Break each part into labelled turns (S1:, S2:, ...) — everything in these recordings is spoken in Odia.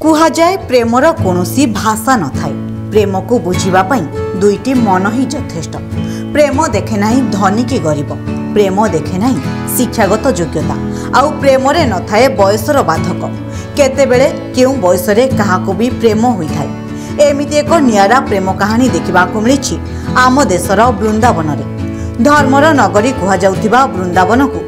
S1: କୁହାଯାଏ ପ୍ରେମର କୌଣସି ଭାଷା ନଥାଏ। ପ୍ରେମକୁ ବୁଝିବା ପାଇଁ ଦୁଇଟି ମନ ହିଁ ଯଥେଷ୍ଟ। ପ୍ରେମ ଦେଖେ ନାହିଁ ଧନୀ କି ଗରିବ। ପ୍ରେମ ଦେଖେ ନାହିଁ ଶିକ୍ଷାଗତ ଯୋଗ୍ୟତା। ଆଉ ପ୍ରେମରେ ନଥାଏ ବୟସର ବାଧକ। କେତେବେଳେ କେଉଁ ବୟସରେ କାହାକୁ ବି ପ୍ରେମ ହୋଇଥାଏ। ଏମିତି ଏକ ନିଆରା ପ୍ରେମ କାହାଣୀ ଦେଖିବାକୁ ମିଳିଛି ଆମ ଦେଶର ବୃନ୍ଦାବନରେ। ଧର୍ମର ନଗରୀ କୁହାଯାଉଥିବା ବୃନ୍ଦାବନକୁ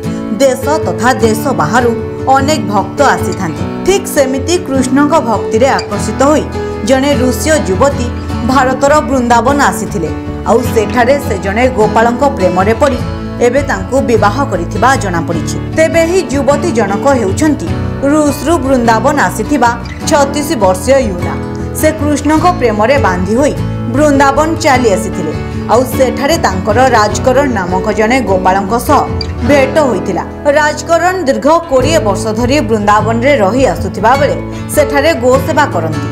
S1: ଦେଶ ତଥା ଦେଶ ବାହାରୁ ଅନେକ ଭକ୍ତ ଆସିଥାନ୍ତି। ଠିକ୍ ସେମିତି କୃଷ୍ଣଙ୍କ ଭକ୍ତିରେ ଆକର୍ଷିତ ହୋଇ ଜଣେ ଋଷୀୟ ଯୁବତୀ ଭାରତର ବୃନ୍ଦାବନ ଆସିଥିଲେ। ଆଉ ସେଠାରେ ସେ ଜଣେ ଗୋପାଳଙ୍କ ପ୍ରେମରେ ପଡ଼ି ଏବେ ତାଙ୍କୁ ବିବାହ କରିଥିବା ଜଣାପଡ଼ିଛି। ତେବେ ଏହି ଯୁବତୀ ଜଣକ ହେଉଛନ୍ତି ରୁଷରୁ ବୃନ୍ଦାବନ ଆସିଥିବା ଛତିଶ ବର୍ଷୀୟ ୟୁନା। ସେ କୃଷ୍ଣଙ୍କ ପ୍ରେମରେ ବାନ୍ଧି ହୋଇ ବୃନ୍ଦାବନ ଚାଲି ଆସିଥିଲେ। ଆଉ ସେଠାରେ ତାଙ୍କର ରାଜକରଣ ନାମକ ଜଣେ ଗୋପାଳଙ୍କ ସହ ଭେଟ ହୋଇଥିଲା। ରାଜକରଣ ଦୀର୍ଘ କୋଡ଼ିଏ ବର୍ଷ ଧରି ବୃନ୍ଦାବନରେ ରହି ଆସୁଥିବା ବେଳେ ସେଠାରେ ଗୋ ସେବା କରନ୍ତି।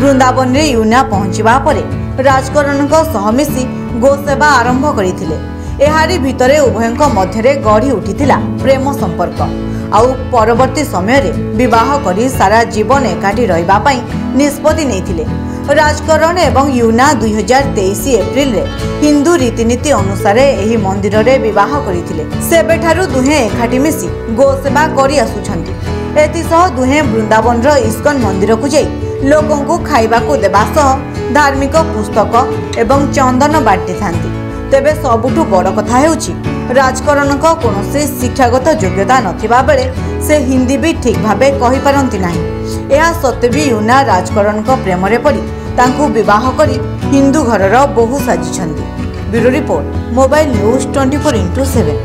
S1: ବୃନ୍ଦାବନରେ ୟୁନା ପହଞ୍ଚିବା ପରେ ରାଜକରଣଙ୍କ ସହ ମିଶି ଗୋ ସେବା ଆରମ୍ଭ କରିଥିଲେ। ଏହାରି ଭିତରେ ଉଭୟଙ୍କ ମଧ୍ୟରେ ଗଢ଼ି ଉଠିଥିଲା ପ୍ରେମ ସମ୍ପର୍କ। ଆଉ ପରବର୍ତ୍ତୀ ସମୟରେ ବିବାହ କରି ସାରା ଜୀବନ ଏକାଠି ରହିବା ପାଇଁ ନିଷ୍ପତ୍ତି ନେଇଥିଲେ। ରାଜକରଣ ଏବଂ ୟୁନା ଦୁଇହଜାର ତେଇଶ ଏପ୍ରିଲରେ ହିନ୍ଦୁ ରୀତିନୀତି ଅନୁସାରେ ଏହି ମନ୍ଦିରରେ ବିବାହ କରିଥିଲେ। ସେବେଠାରୁ ଦୁହେଁ ଏକାଠି ମିଶି ଗୋ ସେବା କରି ଆସୁଛନ୍ତି। ଏଥିସହ ଦୁହେଁ ବୃନ୍ଦାବନର ଇସ୍କନ ମନ୍ଦିରକୁ ଯାଇ ଲୋକଙ୍କୁ ଖାଇବାକୁ ଦେବା ସହ ଧାର୍ମିକ ପୁସ୍ତକ ଏବଂ ଚନ୍ଦନ ବାଣ୍ଟିଥାନ୍ତି। ତେବେ ସବୁଠୁ ବଡ଼ କଥା ହେଉଛି ରାଜକରଣଙ୍କ କୌଣସି ଶିକ୍ଷାଗତ ଯୋଗ୍ୟତା ନଥିବା ବେଳେ ସେ ହିନ୍ଦୀ ବି ଠିକ୍ ଭାବେ କହିପାରନ୍ତି ନାହିଁ। ଏହା ସତ୍ତ୍ୱେ ବି ୟୁନା ରାଜକରଣଙ୍କ ପ୍ରେମରେ ପଡ଼ି ତାଙ୍କୁ ବିବାହ କରି ହିନ୍ଦୁ ଘରର ବୋହୂ ସାଜିଛନ୍ତି। Bureau report mobile news twenty four into seven.